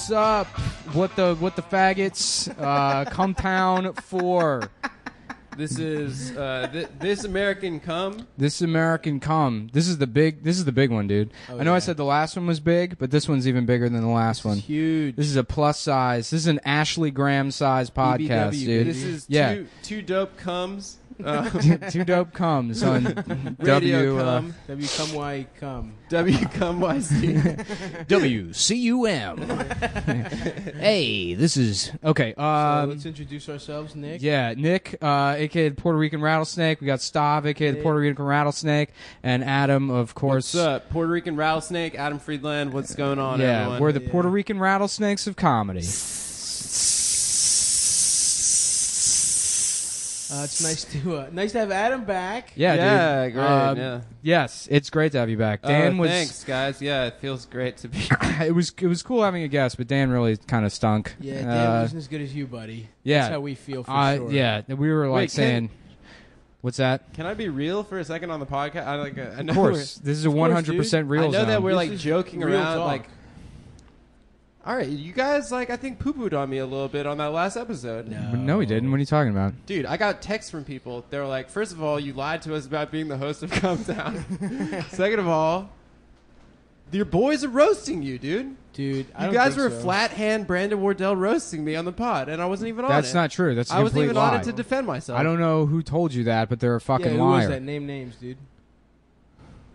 What's up? What the what the faggots? Uh, Cum Town for This is uh, th- this American cum. this American come. This is the big. This is the big one, dude. I know I said the last one was big, but this one's even bigger than the last one. Huge. This is a plus size. This is an Ashley Graham size podcast, BBW, dude. This is yeah. two two dope cums. Uh, Two dope comes on radio W uh, cum. W come Y come. W cum YC. W C U M. hey, this is okay. So Um, let's introduce ourselves, Nick. Yeah, Nick, uh, aka the Puerto Rican Rattlesnake. We got Stav, aka the Hey. Puerto Rican Rattlesnake, and Adam, of course. What's up, Puerto Rican rattlesnake? Adam Friedland. What's going on, yeah, everyone? we're the Yeah. Puerto Rican Rattlesnakes of comedy. Uh, it's nice to uh, nice to have Adam back. Yeah, yeah, dude. great. Um, yeah. Yes, it's great to have you back. Dan Uh, was. thanks, guys. Yeah, it feels great to be. It was it was cool having a guest, but Dan really kind of stunk. Yeah, Dan Uh, wasn't as good as you, buddy. yeah. That's how we feel for uh, sure. Yeah, we were like Wait, can- saying. What's that? Can I be real for a second on the podcast? I like. uh, I know Of course, this is a one hundred percent real I know that we're like joking around, talk. like. All right, you guys like I think poo pooed on me a little bit on that last episode. No. no, he didn't. What are you talking about? Dude, I got texts from people. They were like, first of all, you lied to us about being the host of Come Down. Second of all, your boys are roasting you, dude. dude. I You don't guys think were so. flat hand Brandon Wardell roasting me on the pod, and I wasn't even on That's it. not true. That's a I wasn't complete even lie. on it to defend myself. I don't know who told you that, but they're a Yeah, fucking who liar. was that? Name names, dude.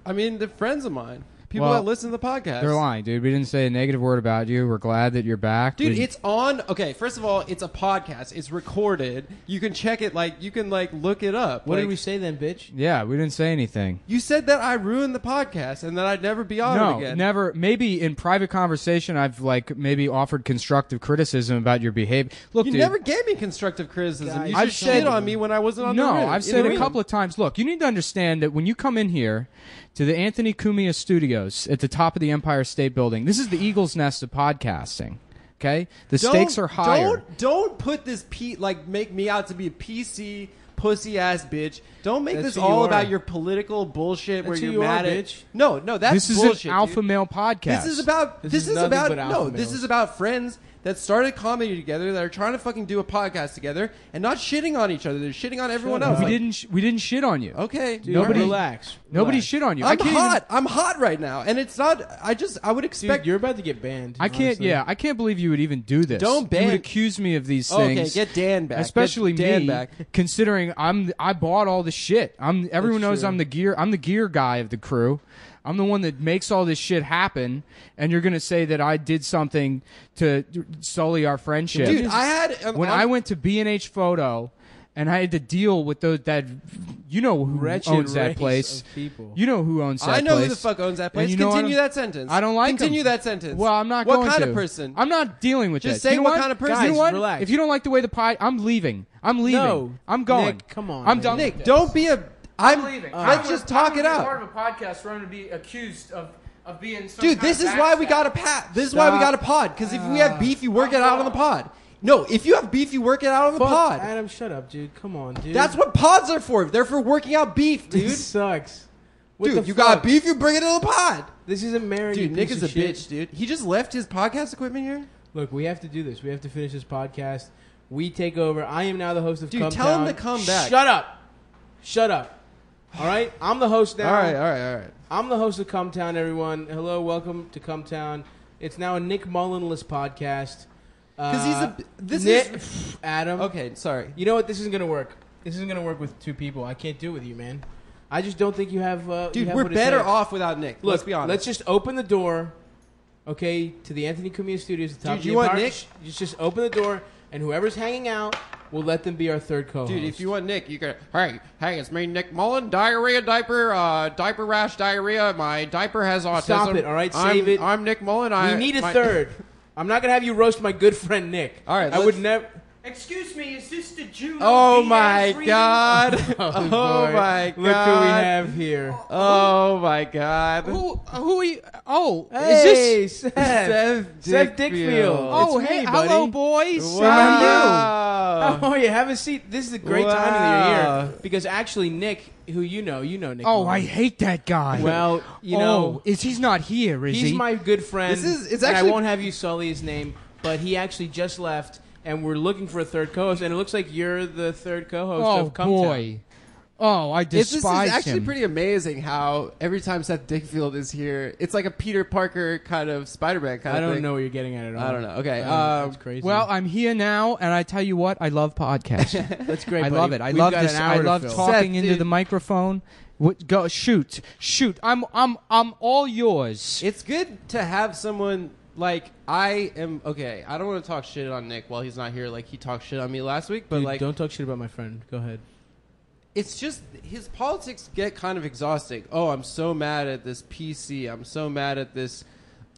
I mean, they're friends of mine. People Well, that listen to the podcast. They're lying, dude. We didn't say a negative word about you. We're glad that you're back. Dude, We- it's on. Okay, first of all, it's a podcast. It's recorded. You can check it. Like you can like look it up. What like, did we say then, bitch? yeah, we didn't say anything. You said that I ruined the podcast and that I'd never be on it No, again. never. Maybe in private conversation, I've like maybe offered constructive criticism about your behavior. Look, You dude, never gave me constructive criticism. Guys, you I've just said- shit on me when I wasn't on no, the rim- I've said the a couple of times. Look, you need to understand that when you come in here to the Anthony Cumia Studios at the top of the Empire State Building, this is the Eagle's Nest of podcasting. Okay, the Don't- stakes are higher. Don't don't put this P like make me out to be a PC pussy ass bitch. Don't make That's this who you all about your political bullshit where That's who you're you are, mad at bitch. No, no, that's this is bullshit. an alpha dude. male podcast. This is about This this, is is, about no, alpha this males. is about friends that started comedy together that are trying to fucking do a podcast together and not shitting on each other. They're shitting on everyone Shut else. we Like, didn't. Sh- we didn't shit on you. Okay, Dude, Nobody- relax. Nobody Relax. shit on you. I I'm can't hot. even- I'm hot right now, and it's not. I just. I would Dude, expect. you're about to get banned. I can't. honestly. Yeah, I can't believe you would even do this. Don't You ban- would accuse me of these things. okay, things. get Dan back. Get Especially Dan me, back. considering I'm I bought all the shit. I'm everyone That's knows true. I'm the gear. I'm the gear guy of the crew. I'm the one that makes all this shit happen, and you're gonna say that I did something to sully our friendship. Dude, I had um, when on- I went to B and H Photo, and I had to deal with those that you know who Wretched owns that place. You know who owns that place. I know place. who the fuck owns that place. you know Continue that sentence. I don't like Continue them. that sentence. Well, I'm not what going kind to. of person? I'm not dealing with Just this. say You know what kind of person. You know Guys, what? relax. If you don't like the way the pie, I'm leaving. I'm leaving. No. I'm going. Nick, come on, I'm man. done. Nick, don't be a. I'm, leaving. Let's just talk it out, Part of a podcast where I'm going to be accused of of being. Some dude. kind This of is why we got a pat. This is why we got a pod. Because if we have uh, beef, you work it out on the pod. No, if you have beef, you work it out on the Fuck, pod. Adam, shut up, dude. Come on, dude. That's what pods are for. They're for working out beef, dude dude. sucks. What dude, you fuck? got beef, you bring it to the pod. This isn't married. Dude, Nick is a shit. bitch, dude. He just left his podcast equipment here. Look, we have to do this. We have to finish this podcast. We take over. I am now the host of Dude, Come tell him to come back. Shut up. Shut up. All right, I'm the host now. All right, all right, all right. I'm the host of Cum Town, everyone. Hello, welcome to Cum Town. It's now a Nick Mullenless podcast. Because he's Uh, a. This Nick, is Adam. okay. Sorry. You know what? This isn't gonna work. This isn't gonna work with two people. I can't do it with you, man. I just don't think you have. Uh, you Dude, have we're what it better takes. off without Nick. Look, let's be honest. Let's just open the door, okay, to the Anthony Cumia Studios. At the top Dude, of you the want Empire- Nick? Just, just open the door, and whoever's hanging out, we'll let them be our third co-host. Dude, if you want Nick, you can. Hey, hey, it's me, Nick Mullen. Diarrhea, diaper, uh, diaper rash, diarrhea. My diaper has autism. Stop it, all right? I'm, Save it. I'm Nick Mullen. we I need a my- third. I'm not gonna have you roast my good friend Nick. All right, I would never. Excuse me, is this the Junot? Oh Diaz my reading? god! Oh, Oh, my god! Look who we have here. Oh, oh. oh my god! Who? Who? Are you? Oh, is Hey, this? Seth. Seth Seth Dickfield. Oh, It's hey, me, hello, boys. Wow! How are Oh. Oh yeah, have a seat. This is a great time Wow. that you're here because actually Nick, who you know, you know Nick. Oh, Mullen. I hate that guy. Well, you oh, know, is he's not here? Is he's he? He's my good friend. This is- it's and actually- I won't have you sully his name, but he actually just left, and we're looking for a third co-host, and it looks like you're the third co-host oh of Come boy. Oh, I despise. It's, this is actually him. pretty amazing how every time Seth Dickfield is here, it's like a Peter Parker kind of Spider-Man kind I of don't thing. know what you're getting at at all. I don't know. Okay, Um, um, that's crazy. well, I'm here now, and I tell you what, I love podcasts. that's great. I buddy. love it. I We've love this. I love talking Seth, into dude. the microphone. What, go shoot, shoot. I'm, I'm, I'm all yours. It's good to have someone like I am. Okay, I don't want to talk shit on Nick while he's not here. Like he talked shit on me last week, but Dude, like don't talk shit about my friend. Go ahead. it's just his politics get kind of exhausting. Oh, I'm so mad at this PC. I'm so mad at this.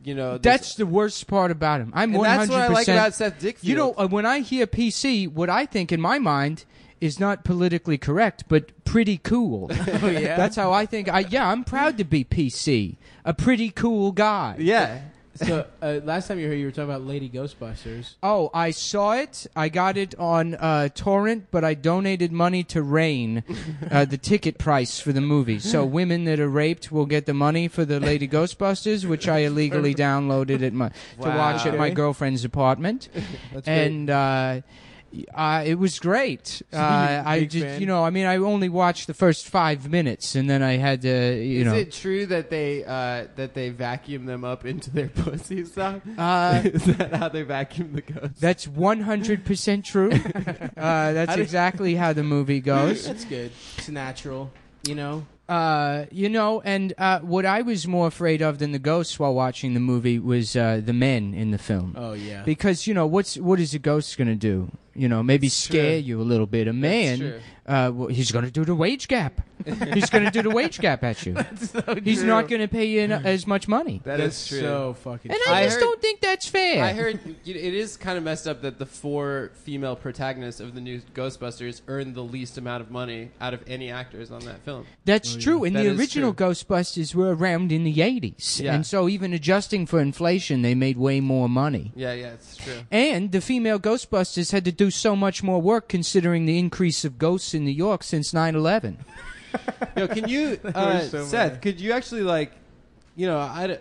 You know, this- That's the worst part about him. I'm and 100. that's what I like about Seth Dickfield. You know, uh, when I hear PC, what I think in my mind is not politically correct, but pretty cool. Oh yeah. That's how I think. I yeah, I'm proud to be PC, a pretty cool guy. yeah. So. Uh, last time you were here, you were talking about Lady Ghostbusters. Oh, I saw it. I got it on uh, torrent, but I donated money to RAINN, uh, the ticket price for the movie. So women that are raped will get the money for the Lady Ghostbusters, which I illegally downloaded at my to watch at my Okay. girlfriend's apartment, That's and. Uh, uh, it was great. Uh, I just, fan? you know, I mean, I only watched the first five minutes, and then I had to, you Is know, Is it true that they uh, that they vacuum them up into their pussies? Though? uh, Is that how they vacuum the ghosts? that's one hundred percent true. Uh, that's exactly how the movie goes. That's good. It's natural. You know. Uh, you know, and uh, what I was more afraid of than the ghosts while watching the movie was uh, the men in the film. Oh yeah. Because you know what's what is a ghost going to do? You know, maybe That's scare true. you a little bit. A man. Uh, well, he's going to do the wage gap. he's going to do the wage gap at you. he's not going to pay you en- as much money. That That's is true. so fucking. And true. I, I just heard- don't think that's fair. I heard it is kind of messed up that the four female protagonists of the new Ghostbusters earned the least amount of money out of any actors on that film. That's Oh, yeah. true. And That the original true. Ghostbusters were around in the 80s. Yeah. And so even adjusting for inflation, they made way more money. Yeah, yeah, it's true. And the female Ghostbusters had to do so much more work considering the increase of ghosts in New York since 9 11. Yo, can you, uh, so Seth? many. Could you actually like, you know, I, d-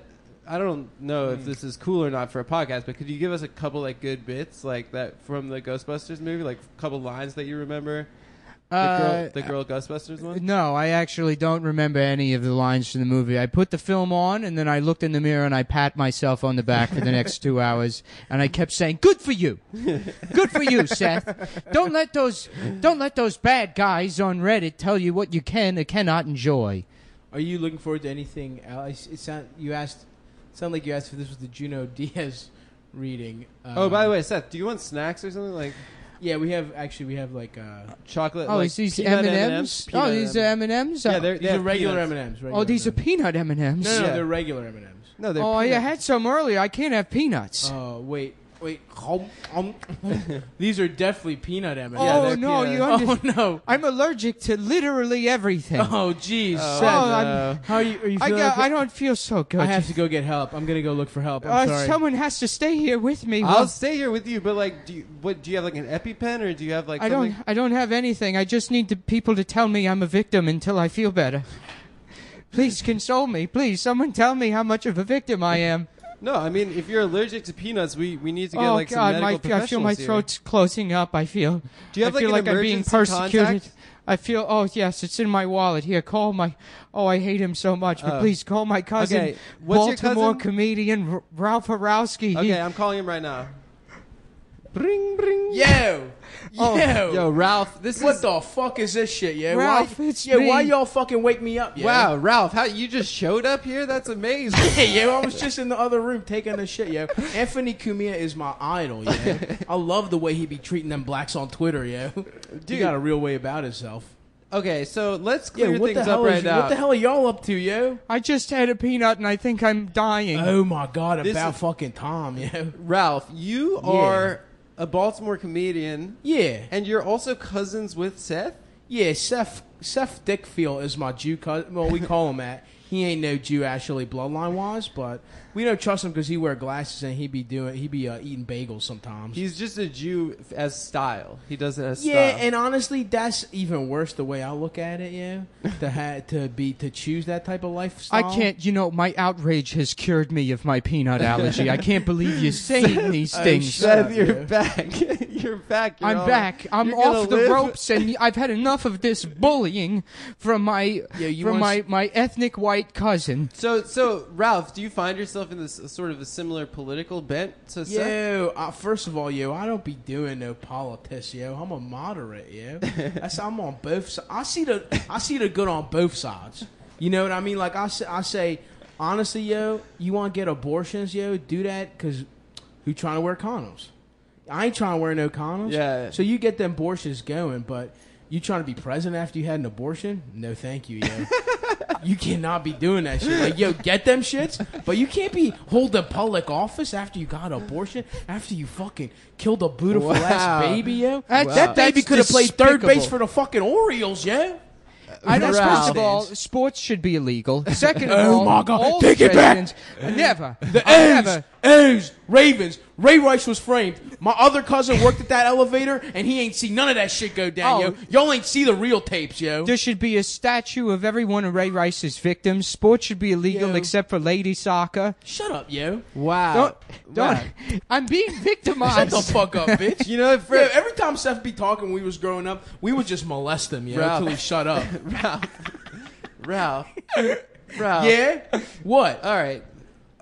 I don't know if this is cool or not for a podcast, but could you give us a couple like good bits like that from the Ghostbusters movie, like a couple lines that you remember? The, Uh, girl, the girl Ghostbusters one. No, I actually don't remember any of the lines from the movie. I put the film on and then I looked in the mirror and I pat myself on the back for the next two hours and I kept saying, "Good for you, good for you, Seth. Don't let those don't let those bad guys on Reddit tell you what you can or cannot enjoy." Are you looking forward to anything else? It sound you asked. Sound like you asked if this was the Junot Diaz reading. Um, oh, by the way, Seth, do you want snacks or something like yeah, we have actually we have like uh, chocolate? Oh, like is these peanut M and M's? Oh, Peanut these are M and M's. Yeah, they're, these they are have regular M and M's. Oh, these are peanut M and M's. no, no, Yeah. they're regular M and M's. No, they're Oh, I had some earlier. I can't have peanuts. Oh wait, wait. Um, um. these are definitely peanut M and Yeah, oh they're no, peanut. you under- Oh no. I'm allergic to literally everything. Oh jeez. Oh, Seth, I'm- how are you? Are you I feeling got, okay? I don't feel so good. I have to go get help. I'm gonna go look for help. I'm Uh, sorry. someone has to stay here with me. I'll Well, stay here with you, but like, do you, what? Do you have like an EpiPen or do you have like? I something? don't. I don't have anything. I just need the people to tell me I'm a victim until I feel better. Please console me. Please, someone tell me how much of a victim I am. No, I mean, if you're allergic to peanuts, we, we need to get oh like some God, medical my, I feel my professionals here. closing up. I feel. Do you have I feel like, like an I'm being persecuted. contact? I feel. Oh yes, it's in my wallet. Here, call my. Oh, I hate him so much. But Oh. please call my cousin, Okay, what's your Baltimore cousin? comedian R- Ralph Harowski. He- Okay, I'm calling him right now. Bring, bring. Yo, Oh, yo, Yo, Ralph, this what is what the fuck is this shit? Yeah, Ralph, why, it's yeah, why y'all fucking wake me up? Yeah? wow, Ralph. How you just showed up here? That's amazing. Hey, yo, I was just in the other room taking a shit, yo. Anthony Cumia is my idol, yo. I love the way he be treating them blacks on Twitter, yo. He Dude. got a real way about himself. okay, so let's clear what the things up right is, now. what the hell are y'all up to, yo? I just had a peanut and I think I'm dying. Oh my god, This about is- fucking Tom, yo. Ralph, you Yeah. are a Baltimore comedian, Yeah, and you're also cousins with Seth. yeah. Seth Seth Dickfield is my Jew cousin. Well, we call him that. He ain't no Jew actually bloodline wise, but we don't trust him because he wear glasses and he be doing he be uh, eating bagels sometimes. He's just a Jew as style. He does it as yeah, style. and honestly, that's even worse the way I look at it. Yeah, to ha- to be to choose that type of lifestyle. I can't, you know, my outrage has cured me of my peanut allergy. I can't believe you're saying these Oh, things. shut up, Seth, you're back. you're back. You're I'm on- back. I'm off the live- ropes, and I've had enough of this bullying from my Yeah, you from wanna my, my ethnic white cousin. So, so Ralph, do you find yourself in this sort of a similar political bent to? Yo, uh, first of all, yo, I don't be doing no politics, yo. I'm a moderate, yo. That's I'm on both. sides. I see the I see the good on both sides. You know what I mean? Like I say, I say honestly, yo, you want to get abortions, yo, do that because who trying to wear condoms? I ain't trying to wear no condoms. Yeah. So you get them abortions going, but you trying to be president after you had an abortion? No, thank you, yo. you cannot be doing that shit. Like, yo, get them shits, but you can't be holding public office after you got an abortion, after you fucking killed a beautiful Wow. ass baby, yo. That's- That baby could have played third base for the fucking Orioles, yo. I know, Ralph. first of all, sports should be illegal. Second of Oh all, my God. all Take it back. Never. The I'll A's, never. A's, Ravens. Ray Rice was framed. My other cousin worked at that elevator, and he ain't see none of that shit go down, Oh. yo. Y'all ain't see the real tapes, yo. There should be a statue of every one of Ray Rice's victims. Sports should be illegal Yo. except for lady soccer. Shut up, yo. Wow. Don't, don't. Wow. I'm being Shut victimized. the fuck up, bitch. You know, for Yeah, every time Seth be talking when we was growing up, we would just molest him, Ralph. until he shut up. Ralph, Ralph, Ralph. yeah? What? All right.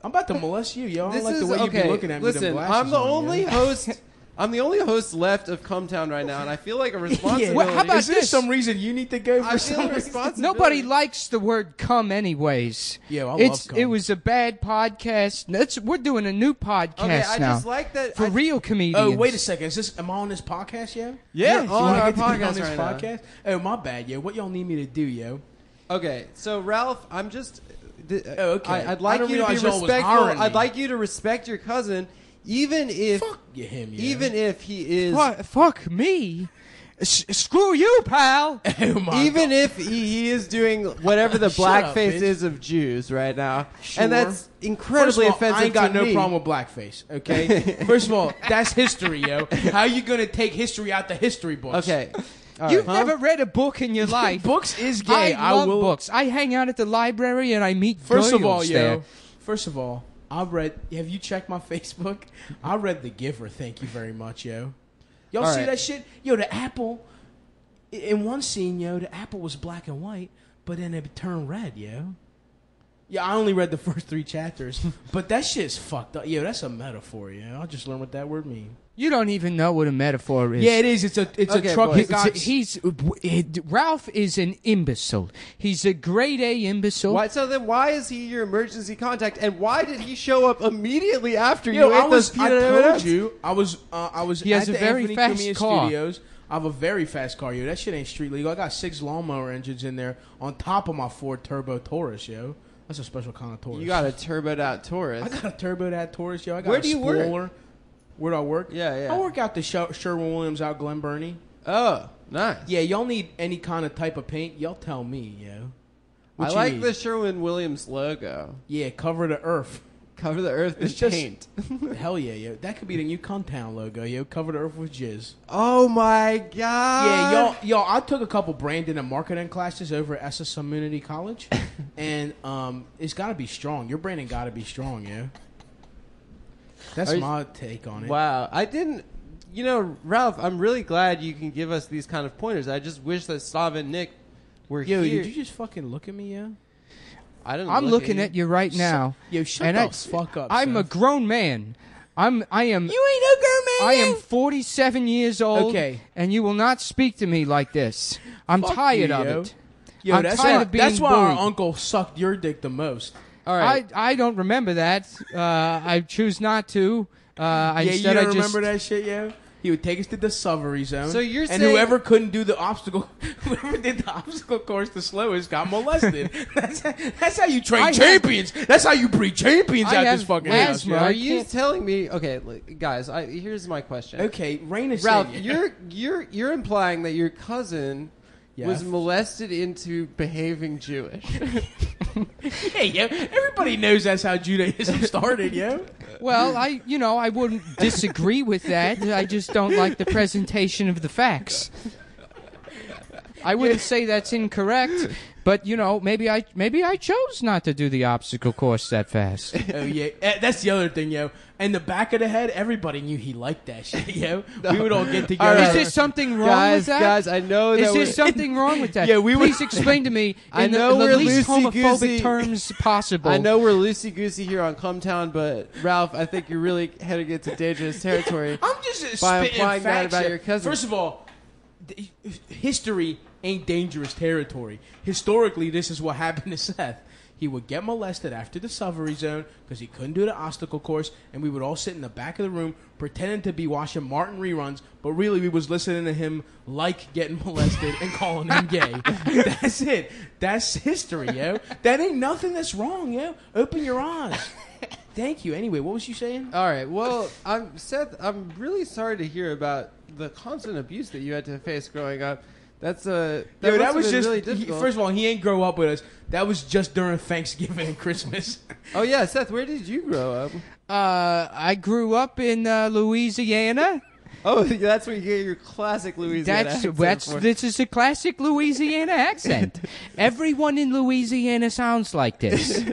I'm about to molest you, yo. I This don't like is the way you okay. be looking at me with Listen, glasses I'm the on, yo. only host. I'm the only host left of Cumtown right now, and I feel like a responsibility. Well, how about Is there this? some reason you need to go for I feel some a reason? responsibility. Nobody likes the word "come" anyways. Yo, I it's love cum. it was a bad podcast. That's we're doing a new podcast Okay, I now just like that. for I, real comedians. Oh, wait a second. Is this am I on this podcast, yo? Yeah, You on wanna our get to be podcast on this right now. podcast? Oh, my bad, yo. What y'all need me to do, yo? Okay, so Ralph, I'm just. th- Oh, okay. I, would like don't you to be realize y'all was respectful. hiring I'd like you to respect your cousin, even if, Fuck him, yo. even if he is, Fuck, fuck me. S- screw you, pal. oh even God. if he, he is doing whatever the blackface is of Jews right now, Sure. and that's incredibly all, offensive I ain't got no me. problem with blackface. Okay. First of all, that's history, yo. How you gonna take history out the history books? Okay, All You've right. never read a book in your life. Books is gay. I love will. books. I hang out at the library and I meet First of all, girls yo. there. First of all, I read. Have you checked my Facebook? I read The Giver. Thank you very much, yo. Y'all All see right. that shit? Yo, the apple. In one scene, yo, the apple was black and white, but then it turned red, yo. Yeah, I only read the first three chapters, but that shit's fucked up. Yo, that's a metaphor, yo. I just learned what that word means. You don't even know what a metaphor is. Yeah, it is. It's a it's Okay, a truck. boys. that He's, he's Ralph is an imbecile. He's a grade A imbecile. Why, so then, why is he your emergency contact, and why did he show up immediately after Yo, you I ate was. those I told you. I was. Uh, I was. He has at a the very Anthony fast Cumia car. Studios. I have a very fast car, yo. That shit ain't street legal. I got six lawnmower engines in there on top of my Ford Turbo Taurus, yo. That's a special kind of Taurus. You got a turboed out Taurus. I got a turbo that Taurus, yo. I got Where a do you work? Where do I work? Yeah, yeah. I work out the Sher- Sherwin Williams out Glen Burnie. oh, nice. Yeah, y'all need any kind of type of paint, y'all tell me, yo. What I you like need? the Sherwin Williams logo. Yeah, cover the earth. Cover the earth with paint. Hell yeah, yo. That could be the new Cumtown logo, yo. Cover the earth with jizz. Oh my god. Yeah, y'all, y'all. I took a couple branding and marketing classes over at SS Community College, and um, it's got to be strong. Your branding got to be strong, yeah. That's Are you- my take on it. Wow, I didn't. You know, Ralph, I'm really glad you can give us these kind of pointers. I just wish that Stav and Nick were Yo, here. did you just fucking look at me, yeah? I don't. I'm look looking at you right now. Yo, shut and the I, fuck up. I'm a grown man. I'm. I am. You ain't no girl, I am 47 years old. Okay. And you will not speak to me like this. I'm Fuck tired you, of yo. it. Yo, I'm that's tired why, of being that's why our uncle sucked your dick the most. All right. I I don't remember that. Uh, I choose not to. Uh, I yeah, you instead don't I just, remember that shit, yo? He would take us to the Discovery Zone. So you're and saying- whoever couldn't do the obstacle, whoever did the obstacle course the slowest got molested. that's, that's how you train I have- champions. that's how you breed champions I out have this fucking asthma. house. yo. Are you can't- telling me? Okay, look, guys. I, here's my question. Okay, Rain is Ralph, saying- you're you're you're implying that your cousin Yes. was molested into behaving Jewish. Hey, yo, everybody knows that's how Judaism started, yo. Well, I, you know, I wouldn't disagree with that. I just don't like the presentation of the facts. I wouldn't say that's incorrect, but you know, maybe I maybe I chose not to do the obstacle course that fast. Oh yeah, Eh, that's the other thing, yo. And the back of the head, everybody knew he liked that shit, yo. We would all get together. All Is there something wrong guys, with that? guys, I know that Is there we're- something wrong with that? Yeah, we would- Please explain to me in I the, know the we're least loosey-goosey. homophobic terms possible. I know we're loosey goosey here on Cumtown, but Ralph, I think you're really heading into dangerous territory. I'm just uh, By spitting implying that facts about here. your cousin. First of all, th- history ain't dangerous territory. Historically, this is what happened to Seth. He would get molested after the Discovery Zone because he couldn't do the obstacle course, and we would all sit in the back of the room pretending to be watching Martin reruns, but really we was listening to him like getting molested and calling him gay. That's it. That's history, yo. That ain't nothing that's wrong, yo. Open your eyes. Thank you. Anyway, what was you saying? All right. Well, I'm Seth. I'm really sorry to hear about the constant abuse that you had to face growing up. That's a that, Yo, that was just really he- first of all, he ain't grow up with us. That was just during Thanksgiving and Christmas. oh yeah, Seth. Where did you grow up? Uh, I grew up in uh, Louisiana. Oh, that's where you get your classic Louisiana. That's accent that's for. this is a classic Louisiana accent. Everyone in Louisiana sounds like this.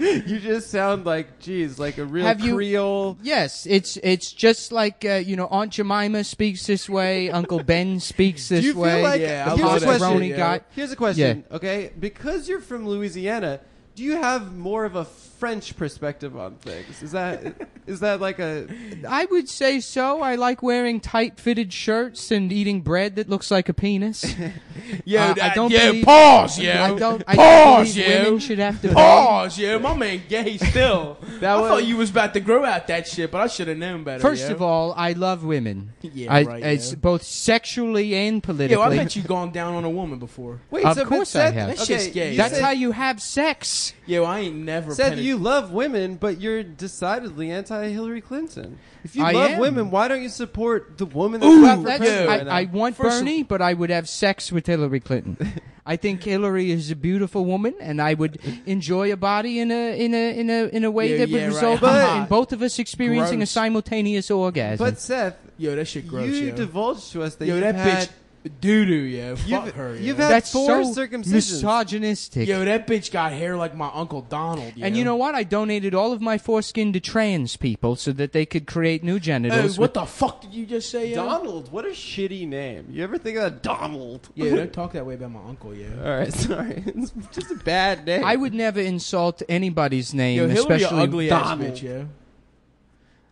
you just sound like, geez, like a real Have you- Creole. Yes, it's it's just like uh, you know Aunt Jemima speaks this way, Uncle Ben speaks this Do you feel way. like Yeah, I here's love a question? shit, yo. guy. Here's a question. Okay, because you're from Louisiana, do you have more of a French perspective on things? Is that is that like a I would say so. I like wearing tight-fitted shirts and eating bread that looks like a penis. yeah, Uh, I don't yo, believe- pause, Yeah, I don't. I Pause, don't believe yo. women should have to. pay. Pause, yo. My man gay still. That I was- thought you was about to grow out that shit, but I should have known better. First yo. of all, I love women. Yeah, I, right, It's yo. both sexually and politically. yo, I bet you gone down on a woman before. wait? Of so, but course I have. That okay, gay, That's said- how you have sex. Yo, I ain't never. Seth, penet- you love women, but you're decidedly anti-Hillary Clinton. If you I love am. women, why don't you support the woman that's Ooh, not for That's, president yo. right now? I, I want First of- Bernie, but I would have sex with Hillary Clinton. I think Hillary is a beautiful woman, and I would enjoy a body in a in a in a in a way Yeah, that would right. result But- in, in both of us experiencing Gross. a simultaneous orgasm. but Seth, Yo, that shit gross, you yo. divulged to us that yo, you've that had, bitch doo doo, yo. Fuck You've, her. you've had That's four so circumcisions. misogynistic. Yo, that bitch got hair like my uncle Donald. Yo. and you know what? I donated all of my foreskin to trans people so that they could create new Hey, genitals. what the fuck did you just say, yo? Donald, what a shitty name. You ever think of that Donald? Yeah, don't talk that way about my uncle, yo. All right, sorry. It's just a bad name. I would never insult anybody's name, Yo, Hillary, especially ugly ass Donald. bitch, yo.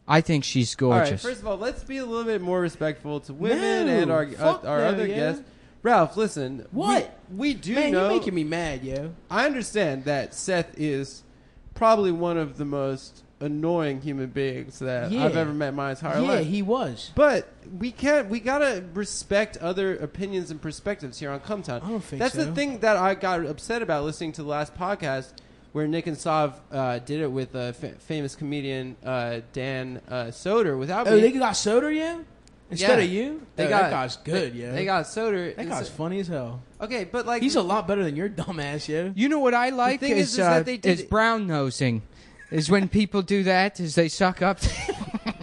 I think she's All right, gorgeous. first of all, let's be a little bit more respectful to women No, and our uh, fuck our no, other yeah. guests. Ralph, listen. What? We, we do Man, know. you're making me mad, yo. I understand that Seth is probably one of the most annoying human beings that Yeah. I've ever met in my entire yeah, life. he was. but we can't. We gotta respect other opinions and perspectives here on Cumtown. I don't think That's so. the thing that I got upset about listening to the last podcast, where Nick and Stav uh, did it with a fa- famous comedian uh, Dan uh, Soder without Oh, me. they got Soder, yo? Instead Yeah. of you? They Oh, got that guy's good, they, yo. They got Soder. that and guy's so- funny as hell. okay, but like He's a lot better than your dumbass, yo. You know what I like The thing is, is- is uh, that they did is it- brown nosing. Is when people do that, is they suck up.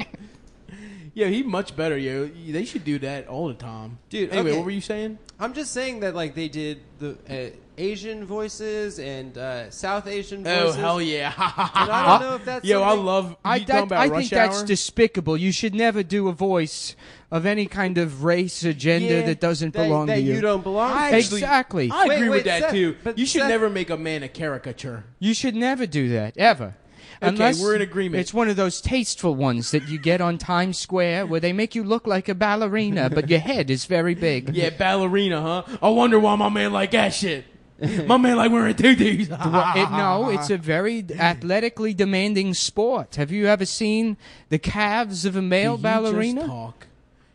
Yeah, he much better, yo. They should do that all the time. Dude, Anyway, okay. what were you saying? I'm just saying that like they did the uh, Asian voices and uh, South Asian voices. Oh, hell yeah. And I don't know if that's Yo, I love. I, that- I think that's despicable. You should never do a voice of any kind of race agenda Yeah, that doesn't that, belong that to you. you. don't belong. I actually- exactly. I agree wait, with that Seth, too. You should Seth- never make a man a caricature. You should never do that ever. Okay, Unless we're in agreement. It's one of those tasteful ones that you get on Times Square where they make you look like a ballerina, but your head is very big. Yeah, ballerina, huh? I wonder why my man like that shit. my man like wearing tutus. It, no, it's a very athletically demanding sport. Have you ever seen the calves of a male ballerina? Just talk.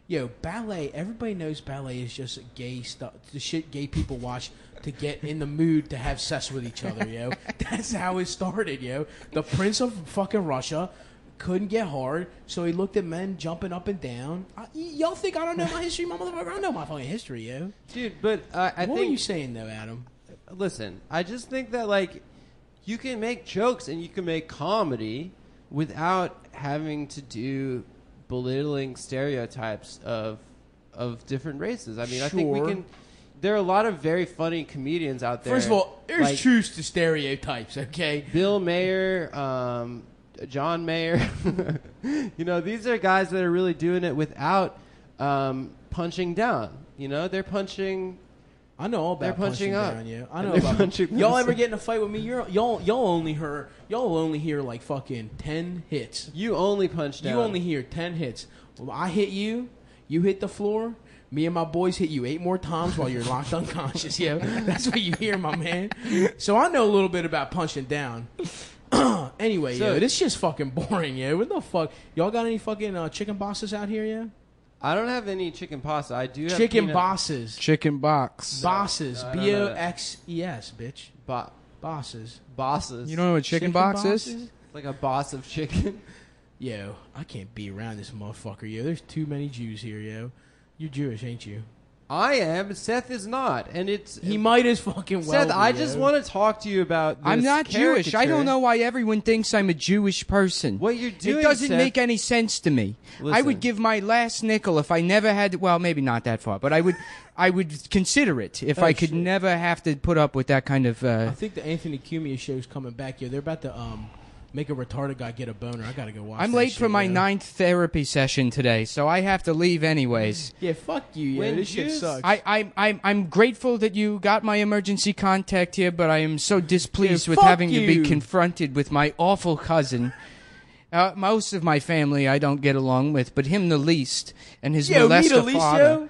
Yo, ballet. Everybody knows ballet is just gay stuff. The shit gay people watch to get in the mood to have sex with each other. Yo, that's how it started. Yo, the prince of fucking Russia couldn't get hard, so he looked at men jumping up and down. I, y- y'all think I don't know my history, my motherfucker? I know my fucking history, yo. dude. But uh, I what think were you saying though, Adam? listen, I just think that like you can make jokes and you can make comedy without having to do belittling stereotypes of of different races. I mean, I think we Sure. can. There are a lot of very funny comedians out there. First of all, there's like truths to stereotypes. Okay. Bill Maher, um, John Mayer. you know, these are guys that are really doing it without um, punching down. You know, they're punching. I know all about They're punching up. down, yeah. I know about punching Y'all ever get in a fight with me? You're, y'all y'all only hear y'all only hear like fucking ten hits. You only punch down. You only hear ten hits. Well, I hit you, you hit the floor. Me and my boys hit you eight more times while you're locked unconscious. Yeah, that's what you hear, my man. So I know a little bit about punching down. anyway, So- yo, this shit's fucking boring, yo. What the fuck? Y'all got any fucking uh, chicken bosses out here, yeah? I don't have any chicken pasta. I do have Chicken peanut- bosses. Chicken box. Bosses. No, I don't B know O that. X E S, bitch. bo- Bosses. bosses. You know what chicken, box is? bosses? like a boss of chicken. Yo, I can't be around this motherfucker, yo. There's too many Jews here, yo. You're Jewish, ain't you? I am. Seth is not, and it's He might as fucking well. Seth. be, I just yo. want to talk to you about. This I'm not Jewish. I don't know why everyone thinks I'm a Jewish person. what you're doing. it doesn't Seth. make any sense to me. I Listen. would give my last nickel if I never had. Well, maybe not that far, but I would. I would consider it if Oh, I could shit. never have to put up with that kind of. Uh, I think the Anthony Cumia show's coming back, yo. They're about to um make a retarded guy get a boner. I gotta go watch. I'm that late shit, for my yo. ninth therapy session today, so I have to leave anyways. Yeah, fuck you, yo. When this shit Jews- sucks. I, I, I'm, I'm grateful that you got my emergency contact here, but I am so displeased Dude, with fuck having to you. be confronted with my awful cousin. Uh, most of my family I don't get along with, but him the least, and his yo, meet molester Alicia. father.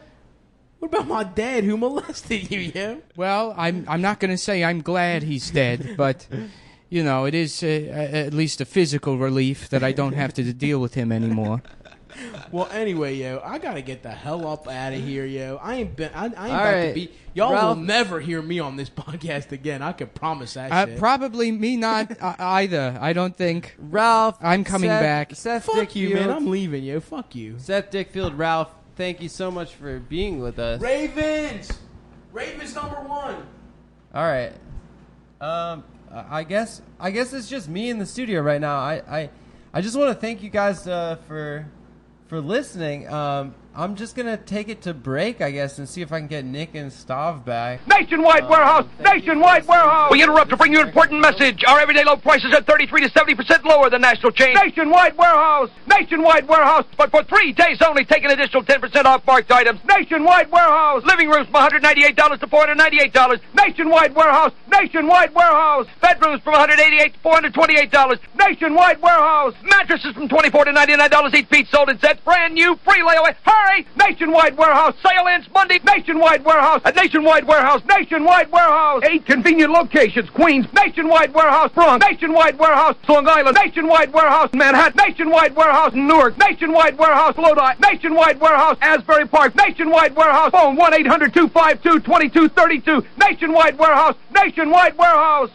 What about my dad who molested you, yo? Well, I'm, I'm not going to say I'm glad he's dead, but you know, it is uh, a- at least a physical relief that I don't have to deal with him anymore. Well, anyway, yo, I gotta get the hell up out of here, yo. I ain't been. I, I ain't All about to be. Y'all Ralph- will never hear me on this podcast again. I can promise that Uh, shit. probably me not uh, either. I don't think. Ralph. I'm coming Seth- back. Seth Fuck you, man. I'm leaving, yo. Fuck you. Seth Dickfield. Ralph. Thank you so much for being with us. Ravens. Ravens number one. All right. Um, I guess I guess it's just me in the studio right now. I I, I just want to thank you guys uh, for for listening. Um, I'm just gonna take it to break, I guess, and see if I can get Nick and Stav back. Nationwide Um, warehouse! Nationwide warehouse! We interrupt to bring you an important message. Our everyday low prices are 33 to 70% lower than national chains. Nationwide warehouse! Nationwide warehouse! But for three days only, take an additional 10% off marked items. Nationwide warehouse! Living rooms from $198 to $498. Nationwide warehouse! Nationwide warehouse! Bedrooms from $188 to $428. Nationwide warehouse! Mattresses from 24 to $99 each piece sold in sets. Brand new, free layaway. Hurry! Nationwide warehouse! Sale ends Monday. Nationwide warehouse! At Nationwide warehouse! Nationwide warehouse! Eight convenient locations. Queens. Nationwide warehouse. Bronx. Nationwide warehouse. Long Island. Nationwide warehouse. Manhattan. Nationwide warehouse. Newark. Nationwide warehouse. Lodi. Nationwide warehouse. Asbury Park. Nationwide warehouse. Phone 1-800-252-2232. Nationwide warehouse. Nationwide warehouse.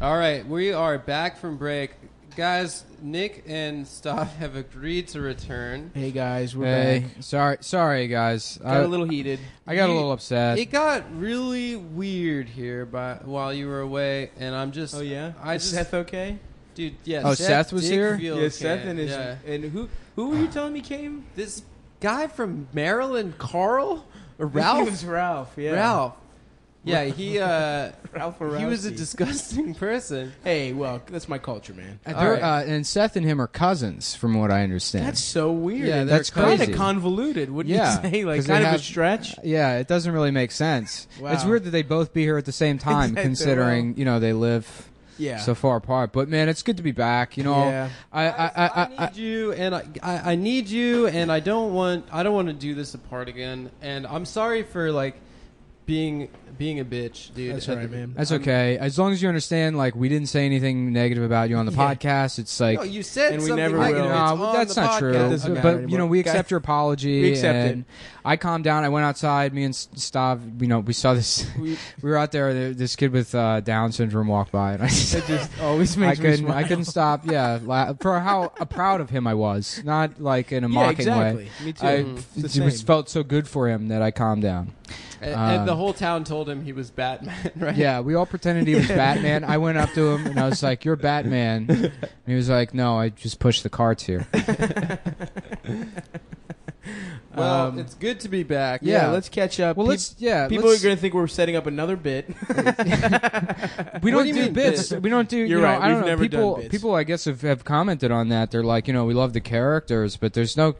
All right, we are back from break, guys. Nick and Stav have agreed to return. Hey guys, we're Hey, back. sorry, sorry guys. Got I, a little heated. I got a You- little upset. It got really weird here, by while you were away, and I'm just. Oh yeah. I Is just, Seth okay? dude. Yeah. Oh, Seth was here? Dickfield Yeah, Seth and his yeah. and who who were you telling me came? This guy from Maryland, Carl or It Ralph. was Ralph. Yeah. Ralph. Yeah, he uh, Ralph he was a disgusting person. Hey, well, that's my culture, man. Uh, All they're, right. uh, and Seth and him are cousins, from what I understand. That's so weird. Yeah, and they're that's kind crazy. of convoluted. Wouldn't Yeah, you say? Like 'cause they kind of have- a stretch. yeah, it doesn't really make sense. Wow. It's weird that they both be here at the same time, That considering you know they live Yeah. so far apart. But man, it's good to be back. You know, Yeah. I, I, I, I, I, need you, and I, I, I need you, and I don't want, I don't want to do this apart again. And I'm sorry for like being being a bitch, dude. That's all right, man. that's I'm- okay. As long as you understand, like we didn't say anything negative about you on the Yeah. podcast. It's like. No, you said And we never negative. will. It's No, on that's the not true. podcast. Doesn't But, you know, we anymore. accept your apology. We accept and it. I calmed down. I went outside. Me and S- Stav, you know, we saw this. We- we were out there. there- This kid with uh, Down syndrome walked by, and I, It just always I makes me couldn't. smile. I couldn't stop. Yeah, la- for how uh, proud of him I was. Not like in a Yeah, mocking exactly. way. Me too. I Mhm. It was felt so good for him that I calmed down. And, and Um, the whole town told him he was Batman, right? Yeah, we all pretended he was Batman. I went up to him and I was like, "You're Batman." And he was like, "No, I just pushed the carts here." Well, Um, it's good to be back. Yeah, Yeah. let's catch up. Well, Peop- let's yeah. People let's- are going to think we're setting up another bit. we don't do do bits. bits? We don't do. You're you know, right, I don't we've know. never done people, bits. people, I guess, have, have commented on that. They're like, you know, we love the characters, but there's no.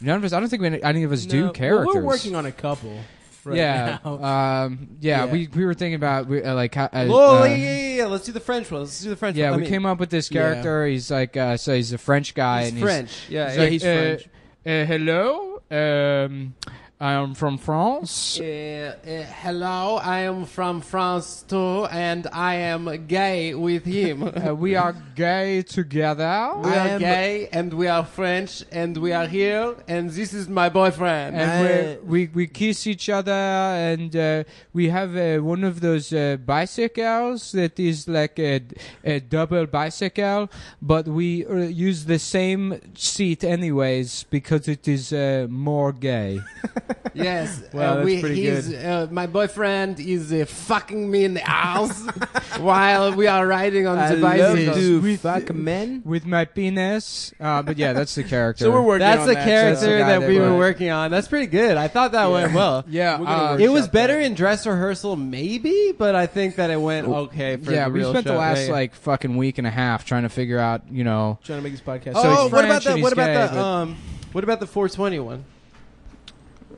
None of us. I don't think we, any of us No, do well, characters. we're working on a couple. Right yeah, now. um, yeah, Yeah. We we were thinking about we, uh, like how- uh, Oh, uh, yeah, yeah, yeah, yeah. Let's do the French one. Let's do the French yeah, one. We mean, came up with this Yeah. character. He's like, uh, so he's a French guy, He's and French. Yeah, He's, yeah. like, he's uh, French. uh, hello, um, I am from France. Uh, uh, hello, I am from France too, and I am gay with him. Uh, we are gay together. we I are gay, and we are French, and we are here, and this is my boyfriend. and we we we kiss each other, and uh, we have uh, one of those uh, bicycles that is like a, a double bicycle, but we uh, use the same seat anyways because it is uh, more gay. yes, Wow, uh, that's pretty he's, good. Uh, my boyfriend is uh, fucking me in the ass while we are riding on I the love bicycle. to With- fuck men. With my penis, uh, but yeah, that's the character. So we're working That's on the that, character the guy that that we were wrote it. working on. That's pretty good. I thought that went well. Yeah, We're gonna uh, It was Workshop better that. in dress rehearsal, maybe, but I think that it went okay for yeah. the We real spent the show. last Yeah, yeah. like fucking week and a half trying to figure out, you know, Trying to make this podcast. So oh, he's what about French the and what about gay, the but- um what about the 420 one?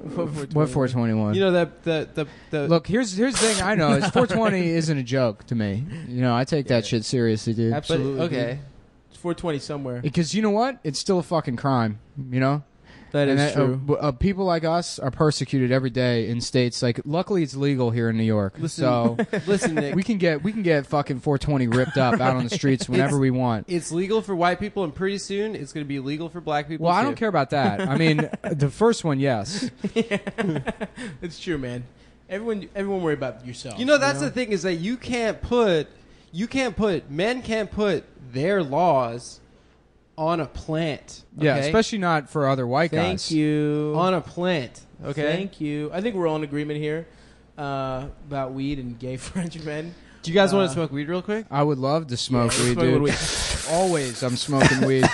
What 421. You know that the the the Look, here's here's the thing I know is 420 isn't a joke to me. You know, I take that shit seriously, dude. but, Absolutely. okay. It's 420 somewhere. Because you know what? It's still a fucking crime. You know. That and is that, uh, true. b- uh, people like us are persecuted every day in states like. Luckily, it's legal here in New York, Listen, so Listen, Nick. we can get we can get fucking 420 ripped up out on the streets whenever It's- we want. it's legal for white people, and pretty soon it's going to be legal for black people. Well, I don't care about that. I mean, the first one, yes. it's true, man. Everyone, everyone worry about yourself. You know, that's the thing is that you can't put you can't put men can't put their laws on a plant. Yeah, especially not for other white Thank guys. Thank you. on a plant. Okay. Thank you. I think we're all in agreement here uh, about weed and gay French men. Do you guys want Uh, to smoke weed real quick? I would love to smoke Yeah, weed, smoke dude. weed. Always, I'm smoking weed.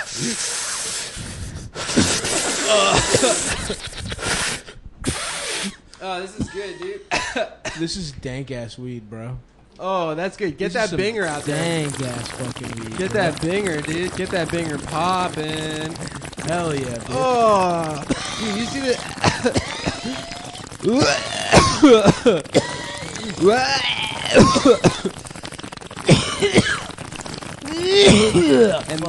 Oh, this is good, dude. This is dank ass weed, bro. Oh, that's good. Get that binger out there. Dank ass fucking weed. Get that binger, dude. Get that binger popping. Hell yeah, dude. Oh, dude, you see the and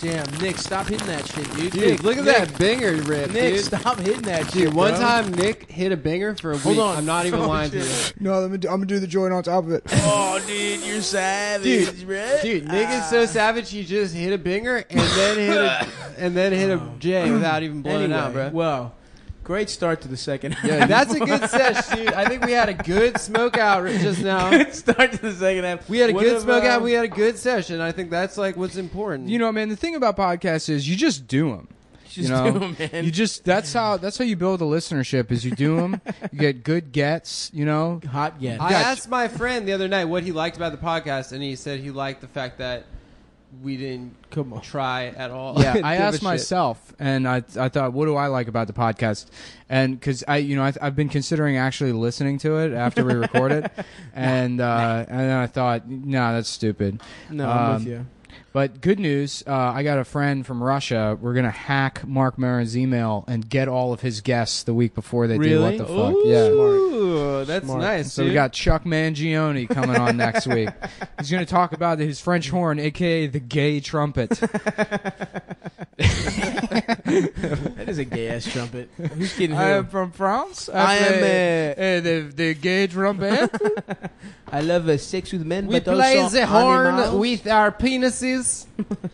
Damn, Nick, stop hitting that shit, dude. dude, Nick, look at Nick, that binger rip, Nick, dude. stop hitting that shit. Dude, one bro. time Nick hit a binger for a week. On. I'm not even Oh, lying to you. no, I'm gonna do the joint on top of it. Oh, dude, you're savage, Dude, bro. Dude, Nick is so ah. savage he just hit a binger and then hit a and then hit a oh. J without even blowing Anyway, it out, bro. well, great start to the second. Yeah, that's a good sesh, dude. I think we had a good smoke out just now. good start to the second half. We had a What good if, smoke out. Um, we had a good session. I think that's like what's important. You know, man. The thing about podcasts is you just do them. Just you know, do 'em, man. you just that's how that's how you build a listenership. Is you do them, you get good gets. You know, hot yet. I Gotcha. asked my friend the other night what he liked about the podcast, and he said he liked the fact that we didn't Come on. try at all. yeah. I asked myself, and I I thought, what do I like about the podcast? And because I, you know, I, I've been considering actually listening to it after we record it, and uh, and then I thought, no, that's stupid. No, I'm Um, with you. But good news, uh, I got a friend from Russia. We're gonna hack Marc Maron's email and get all of his guests the week before they do what the fuck. Yeah. Ooh, that's Smart. nice. So we dude. got Chuck Mangione coming on next week. He's going to talk about his French horn, aka the gay trumpet. That is a gay ass trumpet. Who's kidding I am from France. I am, play, uh, the the gay trumpet. I love uh, sex with men, We but play also the horn animals. with our penises.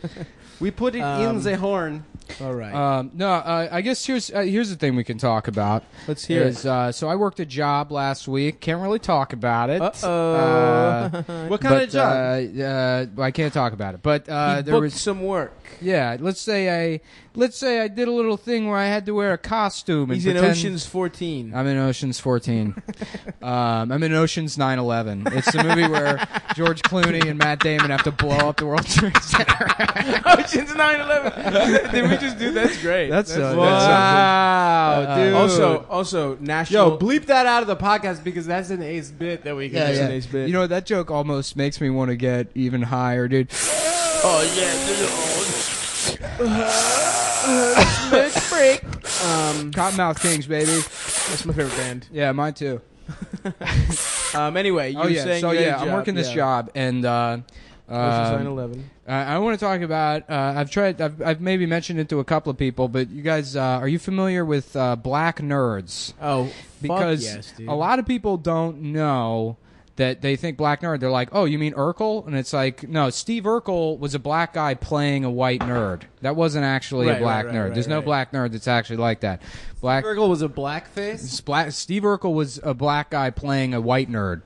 we put it in Um, the horn. All right. Um, no, uh, I guess here's uh, here's the thing we can talk about. Let's hear it. is, uh, so I worked a job last week. Can't really talk about it. Uh-oh. Uh, What kind but, of job? Uh, uh, I can't talk about it. But uh, he there was some work. yeah. Let's say I let's say I did a little thing where I had to wear a costume. And He's in Ocean's 14. I'm in Ocean's 14. um, I'm in Ocean's 9/11. It's the movie where George Clooney and Matt Damon have to blow up the World Trade Center. Ocean's 9/11. Did we just do? That's great. That's, uh, that's wow, Uh, dude. also also national. yo, bleep that out of the podcast because that's an ace bit that we can Yeah, do. yeah. Nice bit. You know that joke almost makes me want to get even higher, dude. oh yeah. dude. Break. Um, Cottonmouth Kings, baby. that's my favorite band. Yeah, mine too. Um, anyway, you oh were yeah, saying so you had a yeah, I'm job. working this Yeah. job, and uh, Ocean's um, 9/11. I, I want to talk about. Uh, I've tried. I've, I've maybe mentioned it to a couple of people, but you guys, uh, are you familiar with uh, black nerds? Oh, Because fuck yes, dude. a lot of people don't know that they think black nerd. They're like, oh, you mean Urkel? And it's like, no, Steve Urkel was a black guy playing a white nerd. That wasn't actually Right, a black right, right, nerd. right, There's no right. black nerd that's actually like that. Black Virgil was a blackface. Spla- Steve Urkel was a black guy playing a white nerd.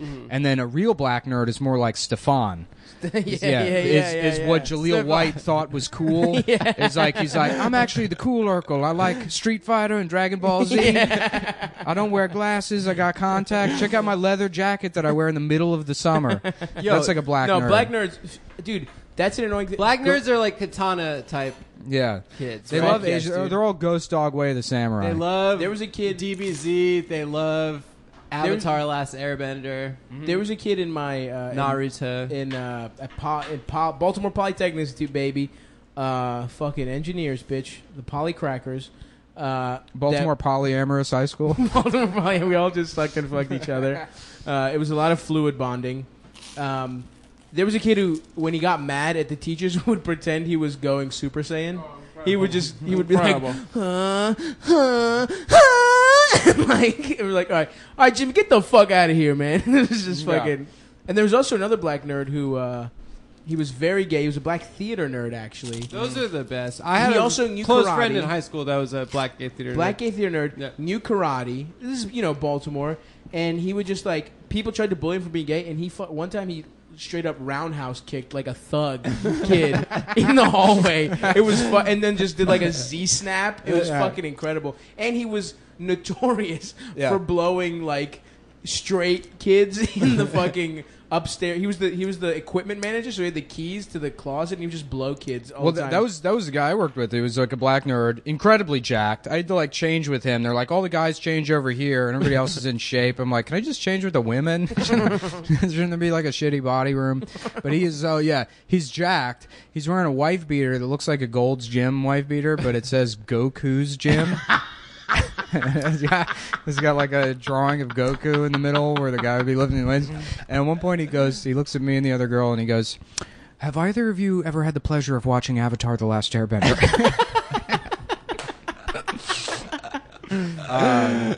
Mm-hmm. And then a real black nerd is more like Stefan. yeah, yeah, is, yeah, is yeah. what Jaleel Stefan. White thought was cool. It's like he's like, I'm actually the cool Urkel. I like Street Fighter and Dragon Ball Z. I don't wear glasses. I got contacts. Check out my leather jacket that I wear in the middle of the summer. Yo, That's like a black no, nerd. black nerds, dude. That's an annoying thing. Black nerds are like katana type Yeah. kids. They right? love Yes, Asian. dude. They're all Ghost Dog Way of the Samurai. They love. There was a kid. DBZ. They love Avatar: Last Airbender. There was a kid in my uh, in- Naruto. in uh, at po- in po- Baltimore Polytechnic Institute, baby. Uh, fucking engineers, bitch. The Polycrackers. Uh, Baltimore Polyamorous High School. Baltimore Poly. We all just sucked and fucked each other. Uh, it was a lot of fluid bonding. Um, there was a kid who, when he got mad at the teachers, would pretend he was going Super Saiyan. he would just, he would be like, huh, huh, huh. like, we're like, all right, all right, Jim, get the fuck out of here, man. this is just Yeah. fucking. And there was also another black nerd who, uh, he was very gay. He was a black theater nerd, actually. Those are the best. I had He a also knew close karate. friend in high school that was a black gay theater. Black nerd. gay theater nerd, Yeah. knew karate. This is you know Baltimore, and he would just like people tried to bully him for being gay, and he fu- one time he straight up roundhouse kicked like a thug kid in the hallway. It was fu- and then just did like a Z snap. It was Yeah. fucking incredible, and he was notorious Yeah. for blowing like straight kids in the fucking upstairs. He was the he was the equipment manager, so he had the keys to the closet, and he would just blow kids. All Well, the th- time. that was that was the guy I worked with. He was like a black nerd, incredibly jacked. I had to like change with him. They're like, all the guys change over here, and everybody else is in shape. I'm like, can I just change with the women? Shouldn't shouldn't there be like a shitty body room? But he is. Oh yeah, he's jacked. He's wearing a wife beater that looks like a Gold's Gym wife beater, but it says Goku's Gym. It's, got, it's got like a drawing of Goku in the middle where the guy would be lifting the weights. And at one point, he goes, he looks at me and the other girl, and he goes, "Have either of you ever had the pleasure of watching Avatar: The Last Airbender?" Uh,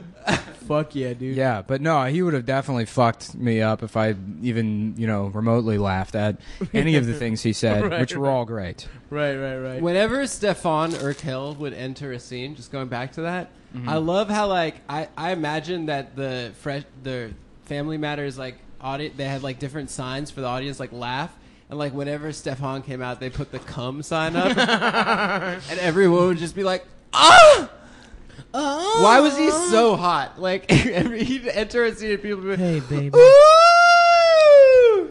fuck yeah, dude. yeah, but no, he would have definitely fucked me up if I even, you know, remotely laughed at any of the things he said, Right, which were all great. Right, right, right. Whenever Stefan Urkel would enter a scene, just going back to that, Mm-hmm. I love how like I, I imagine that the fresh the Family Matters like audit they had like different signs for the audience like laugh and like whenever Stefan came out they put the cum sign up and everyone would just be like ah. Why was he so hot? Like every he'd enter a scene and people would be Hey, baby.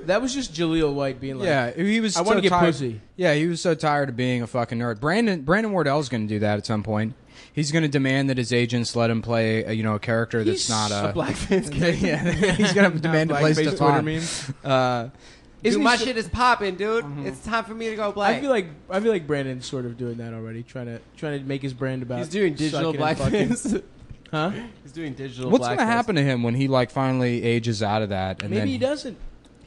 That was just Jaleel White being like, yeah, he was. I so want to get tired- pussy. Yeah, he was so tired of being a fucking nerd. Brandon Brandon Wardell's going to do that at some point. He's going to demand that his agents let him play, a, you know, a character that's He's not a a. blackface kid. yeah, he's going to demand to play Blackface Twitter Stefan. memes. Uh, Dude, my shit is popping, dude. It's time for me to go black. I feel like I feel like Brandon's sort of doing that already, trying to trying to make his brand about. he's doing digital sucking and fucking. blackface. huh? he's doing digital. what's going to blackface. happen to him when he like finally ages out of that? And Maybe then he doesn't.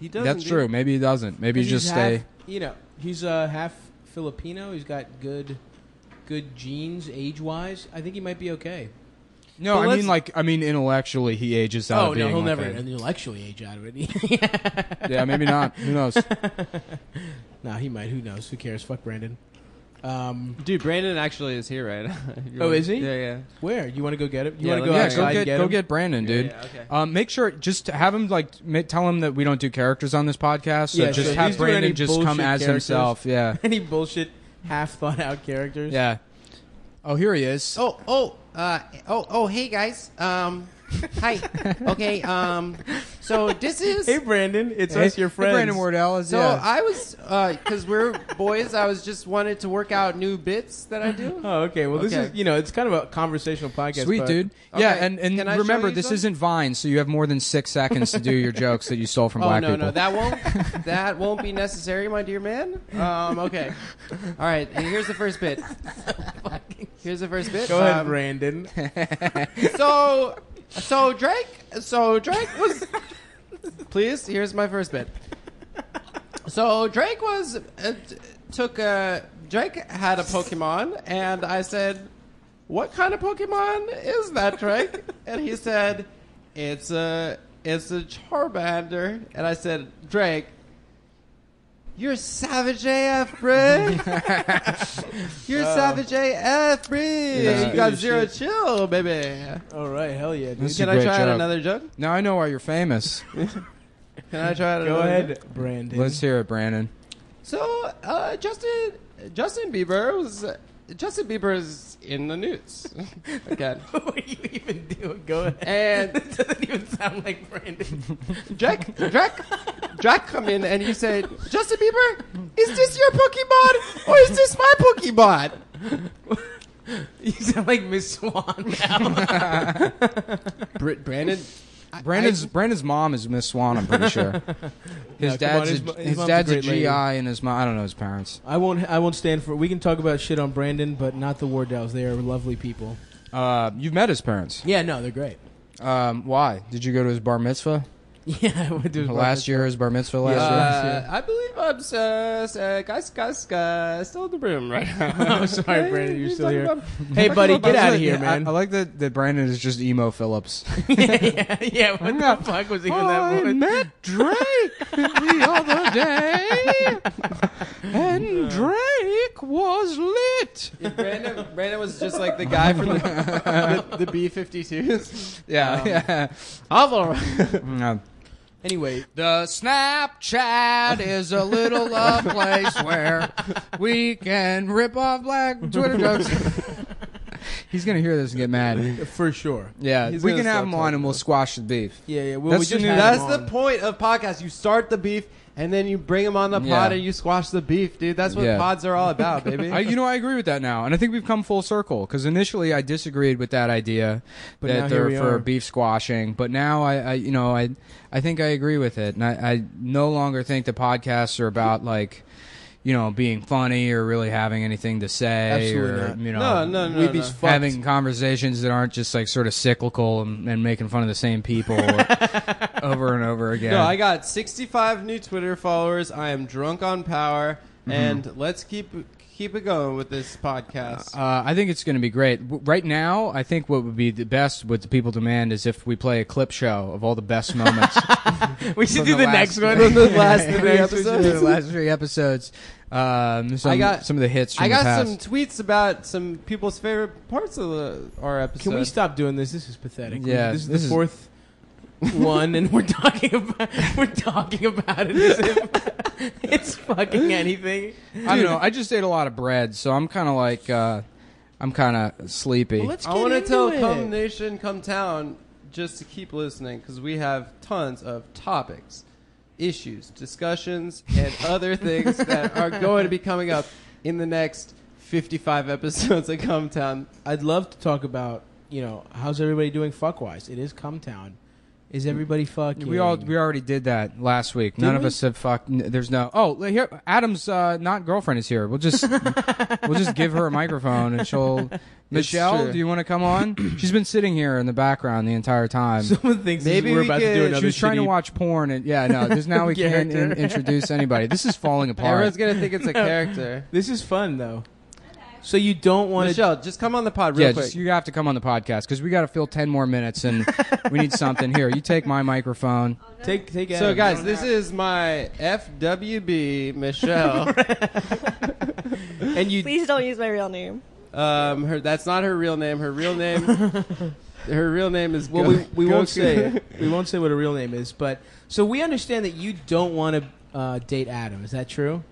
He doesn't. That's dude. true. Maybe he doesn't. Maybe he He's just half- stay. You know, he's uh, half Filipino. He's got good, good genes age wise. I think he might be okay. No, But I mean like I mean intellectually he ages out. oh of no, he'll like never a- intellectually age out of it. yeah, maybe not. Who knows? nah, he might. Who knows? Who cares? Fuck Brandon. Um, Dude, Brandon actually is here right now. Oh, wanna- is he? Yeah, yeah. where you want to go get him? You Yeah, want to go yeah, outside go and get, get go get Brandon, dude. Yeah, yeah, okay. Um, make sure just have him like ma- tell him that we don't do characters on this podcast. So Yeah, just so have he's doing any Brandon just come as characters- himself. Yeah, Any bullshit, half thought out characters? yeah. Oh, here he is. Oh, oh, uh, oh, oh, hey guys. Um, hi. Okay. Um, so this is. Hey, Brandon, it's Hey- us, your hey. Brandon Wardell is So yeah. I was, uh, cause we're boys. I was just wanted to work out new bits that I do. Oh, okay. Well, this Okay. is you know, it's kind of a conversational podcast. Sweet but- dude. Yeah, and, and can I show remember this some? isn't Vine, so you have more than six seconds to do your jokes that you stole from Oh black no, people. no, that won't, that won't be necessary, my dear man. Um, okay. All right. And here's the first bit. Here's the first bit. Go ahead, Um, Brandon. so so Drake so Drake was please here's my first bit so Drake was uh, took a Drake had a Pokemon and I said what kind of Pokemon is that Drake and he said it's a it's a Charmander and I said Drake you're savage AF, Brig. You're savage AF, Brig. Yeah. You got zero shit. chill, baby. All right, hell yeah, dude. Can I great try out joke. another joke? Now I know why you're famous. Can I try out Go another ahead, joke? Brandon. Let's hear it, Brandon. So, uh, Justin, Justin Bieber was Justin Bieber is in the news again, what are you even doing? Go ahead. and It doesn't even sound like Brandon. Jack, Jack, Jack come in and he said, Justin Bieber, is this your Pokemon or is this my Pokemon? you sound like Miss Swan now. Br- Brandon, I- Brandon's I- Brandon's mom is Miss Swan. I'm pretty sure. His No, come on, dad's his a, his his mom's a dad's a, great lady. GI and his mom. I don't know his parents. I won't. I won't stand for. We can talk about shit on Brandon, but not the Wardells. They are lovely people. Uh, you've met his parents. Yeah, no, they're great. Um, why did you go to his bar mitzvah Yeah, I went to his last mitzvah. year? His bar mitzvah last Yeah. year. Uh, I believe I'm uh, s- uh, guys, guys, uh, still in the room right now. Oh, sorry, Brandon, you're He's still here. about- Hey, buddy, get out of here, Yeah, man. I, I like that, that Brandon is just Emo Philips. yeah, yeah, yeah. What the fuck was even that I voice? met Drake the other day, and Drake was lit. Brandon, Brandon was just like the guy from the, the, the B-52s. Yeah, Um, yeah. I'll- Anyway, The Snapchat is a little uh, place where we can rip off black Twitter jokes. He's gonna hear this and get mad. for sure. Yeah, He's we gonna can have start him on talking and we'll about squash the beef. Yeah, yeah. Well, That's we the just new- had That's the on. point of podcasts. You start the beef, and then you bring them on the pod, Yeah. and you squash the beef, dude. That's what Yeah. pods are all about, baby. I, you know, I agree with that now, and I think we've come full circle. Because initially, I disagreed with that idea But now that here they're we for are. beef squashing. But now, I, I, you know, I, I think I agree with it, and I, I no longer think the podcasts are about like, you know, being funny or really having anything to say, Absolutely or not. you know, no, no, no, We'd be fucked. having conversations that aren't just like sort of cyclical and, and making fun of the same people over and over again. No, I got 65 new Twitter followers. I am drunk on power, mm-hmm. and let's keep keep it going with this podcast. Uh, I think it's going to be great. W- Right now, I think what would be the best, what the people demand, is if we play a clip show of all the best moments. We should do the, last- next one. From the last three we should do episodes. The last three episodes. Um, some, I got- some of the hits from I the got past. some tweets about some people's favorite parts of the, our episode. Can we stop doing this? This is pathetic. Yeah, this is this the is- fourth one, and we're talking about we're talking about it as if it's fucking anything. I don't know. I just ate a lot of bread, so I'm kind of like, uh, I'm kind of sleepy. Well, let's I want to tell it. Cum Nation, Cum Town just to keep listening because we have tons of topics, issues, discussions, and other things that are going to be coming up in the next 55 episodes of Cum Town. I'd love to talk about you know how's everybody doing fuckwise. It is Cumtown. Is everybody fucking? we all we already did that last week. None of us have fucked. n- There's no. Oh, here Adam's uh, not girlfriend is here. We'll just we'll just give her a microphone and she'll. Michelle, true. do you want to come on? She's been sitting here in the background the entire time. Someone thinks Maybe we're we about to do another. she was trying to shitty- watch porn and yeah, no, because now we can't in, introduce anybody. This is falling apart. Everyone's going to think it's a character. This is fun though. So you don't want to Michelle, just come on the pod real yeah, quick. just, you have to come on the podcast because we got to fill ten more minutes and we need something. Here, you take my microphone. take take. so, Adam. guys, this is my FWB, Michelle. and you Please don't use my real name. Um, her that's not her real name. Her real name, her real name is. well, Go- we, we won't say we won't say what her real name is, but so we understand that you don't want to uh, date Adam. Is that true?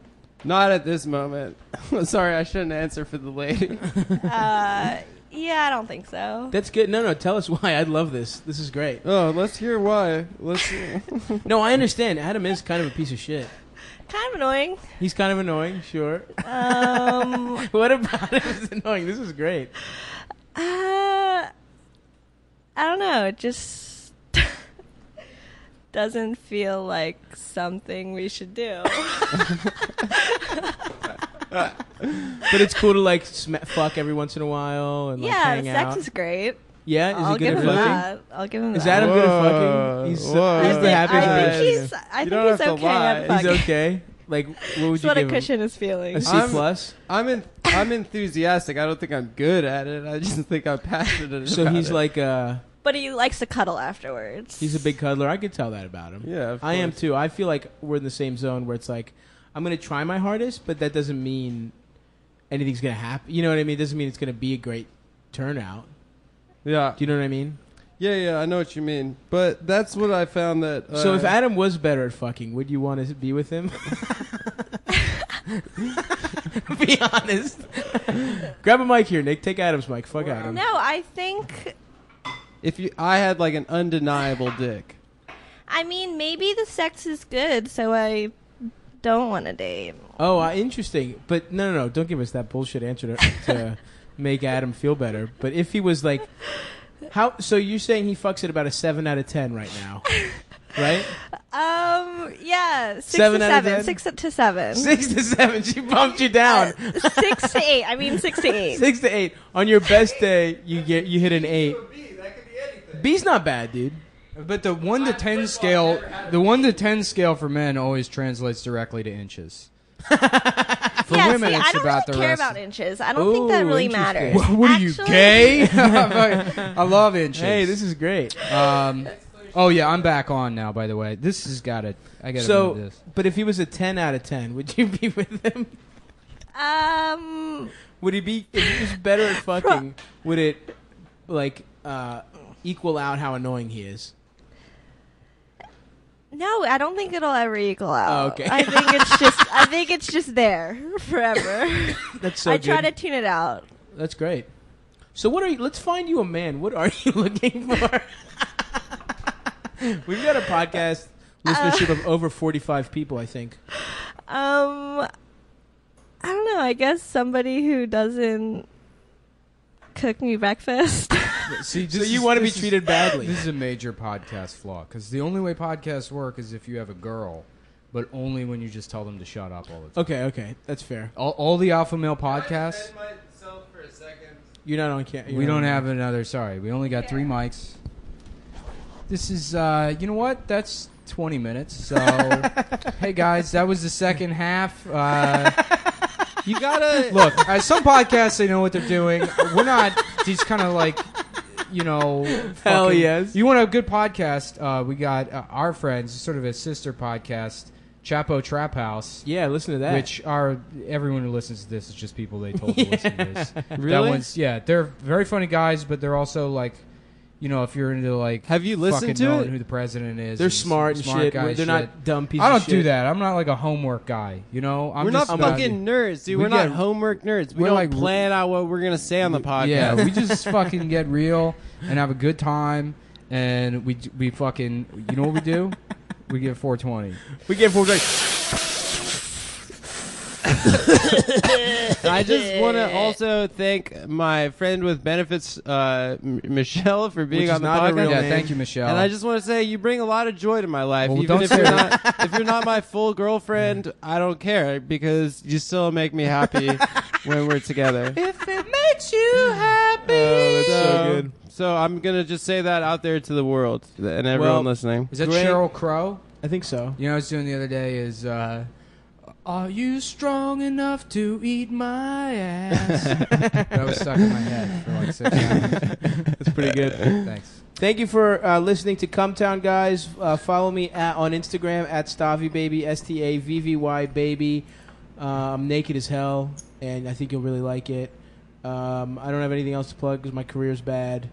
Not at this moment. Sorry, I shouldn't answer for the lady. Uh, yeah, I don't think so. That's good. No, no. Tell us why. I'd love this. This is great. Oh, let's hear why. Let's. No, I understand. Adam is kind of a piece of shit. Kind of annoying. He's kind of annoying, sure. Um, what about him is annoying? This is great. uh, I don't know. It just doesn't feel like something we should do. But it's cool to like sm- fuck every once in a while and like yeah, hang sex out. is great. yeah, is I'll he good give at him fucking? that. I'll give him Is that. Adam good at Whoa, fucking? He's, whoa. he's I the think, happiest I person. think he's. I You think don't he's have to okay lie. at He's He's fucking. okay. Like, what would Just you want to give him? cushion his A feelings. C I'm- plus. I'm in. I'm enthusiastic. I don't think I'm good at it. I just think I'm passionate. So about he's it. like, uh, But he likes to cuddle afterwards. he's a big cuddler. I could tell that about him. Yeah, of I am too. I feel like we're in the same zone where it's like, I'm gonna try my hardest, but that doesn't mean anything's gonna happen. You know what I mean? It doesn't mean it's gonna be a great turnout. Yeah, Do you know what I mean? yeah, yeah. I know what you mean. But that's what I found that. Uh, so if Adam was better at fucking, would you want to be with him? be honest. Grab a mic here, Nick. Take Adam's mic. Fuck Adam. No, I think. If you, I had like an undeniable dick. I mean, maybe the sex is good, so I don't want to date. Oh, uh, interesting. But no, no, no. Don't give us that bullshit answer to, to make Adam feel better. But if he was like, how? So you're saying he fucks at about a seven out of ten right now, right? Um, yeah, six Seven to out of seven, ten? six to seven, Six to seven. She bumped you down. six to eight. I mean, six to eight. Six to eight. On your best day, you get you hit an eight. B's not bad, dude. But the one to ten scale, the one to ten scale for men always translates directly to inches. For yeah, women, see, it's I don't about really the care rest. about inches. I don't think that really matters. What, what are you Actually- gay? I love inches. Hey, this is great. Um, oh yeah, I'm back on now. By the way, this has got it. I got to So, move this. but if he was a ten out of ten, would you be with him? Um, Would he be? If he was better at fucking, would it like uh, equal out how annoying he is? no, I don't think it'll ever equal out. Oh, okay. I think it's just, I think it's just there forever. That's so I good. try to tune it out. That's great. So what are you? Let's find you a man. What are you looking for? We've got a podcast listenership of over forty-five people. I think. Um, I don't know. I guess somebody who doesn't cook me breakfast. See, So you is- want to be this is- treated badly? This is a major podcast flaw because the only way podcasts work is if you have a girl, but only when you just tell them to shut up all the time. Okay, okay, that's fair. All, all the alpha male podcasts, myself for a second. You're not on camera. we don't have another. Sorry, we only got three mics. This is, uh, you know what? That's 20 minutes. So, hey guys, that was the second half. Uh, You gotta look, uh, some podcasts they know what they're doing. We're not these kind of like, you know, Hell fucking- yes. You want a good podcast? Uh, we got uh, our friends, sort of a sister podcast, Chapo Trap House. Yeah, listen to that. Which are everyone who listens to this is just people they told to listen to this. That Really? one's yeah, they're very funny guys, but they're also like, you know, if you're into like, Have you listened to knowing it? who the president is, they're and smart and shit. They're shit. not dumb pieces. I don't of shit. do that. I'm not like a homework guy. You know, I'm we're not just about- fucking nerds, dude. We We are not homework nerds. We don't like- plan out what we're gonna say on the podcast. Yeah, we just fucking get real and have a good time, and we we fucking you know what we do? We get 420. We get four like I just want to also thank my friend with benefits, uh, M- Michelle, for being Which is on the not her podcast. real yeah, name. thank you, Michelle. And I just want to say you bring a lot of joy to my life. Well, Even don't if say you're that. not if you're not my full girlfriend, I don't care because you still make me happy when we're together. if it makes you happy. Oh, that's so So- good. So I'm gonna just say that out there to the world and everyone Well- listening. Is that Great. Sheryl Crow? I think so. You know what I was doing the other day is, uh, are you strong enough to eat my ass? that was stuck in my head for like six hours. That's pretty good. Thanks. Thank you for uh, listening to Cumtown, guys. Uh, follow me at, on Instagram at Stavvy Baby, S T A V V Y Baby. Uh, I'm naked as hell, and I think you'll really like it. Um, I don't have anything else to plug because my career's bad.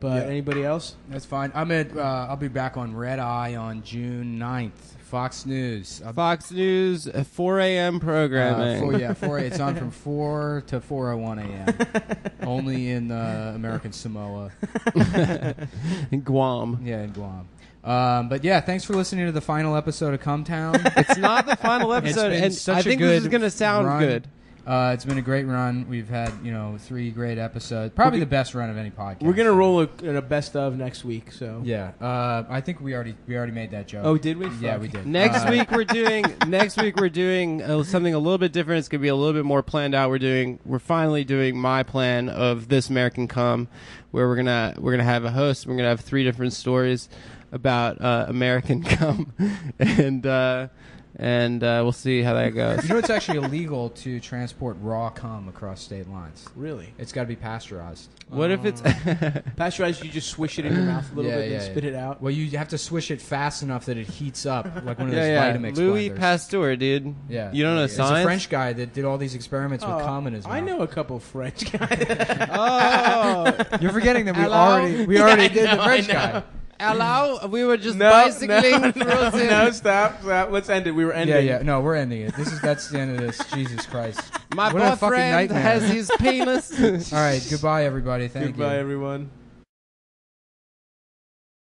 But Yeah. anybody else? That's fine. I'm at. Uh, I'll be back on Red Eye on June 9th. Fox News. I'll- Fox News, uh, 4 a.m. Uh, programming. four, yeah, four. It's on from four to four o one a.m. Only in uh, American Samoa. in Guam. Yeah, in Guam. Um, but yeah, thanks for listening to the final episode of Cum Town. It's not the final It's episode, and such I think this is going to sound run. good. Uh, it's been a great run. We've had you know three great episodes. Probably We're the best run of any podcast. We're gonna roll a, a best of next week. So Yeah, uh, I think we already we already made that joke. Oh, did we? Yeah, Fuck. we did. Next Uh, week we're doing. Next week we're doing uh, something a little bit different. It's gonna be a little bit more planned out. We're doing. We're finally doing my plan of this American Come, where we're gonna we're gonna have a host. We're gonna have three different stories about uh, American Come, and uh, and uh, we'll see how that goes. You know, it's actually illegal to transport raw cum across state lines. Really? It's got to be pasteurized. What if it's Pasteurized, you just swish it in your mouth a little Yeah, bit yeah, and spit yeah. it out. Well, you have to swish it fast enough that it heats up, like one of those yeah, yeah. Vitamix Louis blenders. Pasteur, dude. yeah, You don't know It's science? a French guy that did all these experiments with Oh, cum in his mouth. I know a couple French guys. Oh, You're forgetting that we Hello? already we already I did know, the French know. guy. Hello. We were just no, bicycling no, through no, the- no, stop, stop. Let's end it. We were ending. Yeah, yeah. No, we're ending it. This is that's the end of this. Jesus Christ. My What fucking boyfriend nightmare. has his penis. All right. Goodbye, everybody. Thank Goodbye, you. Goodbye, everyone.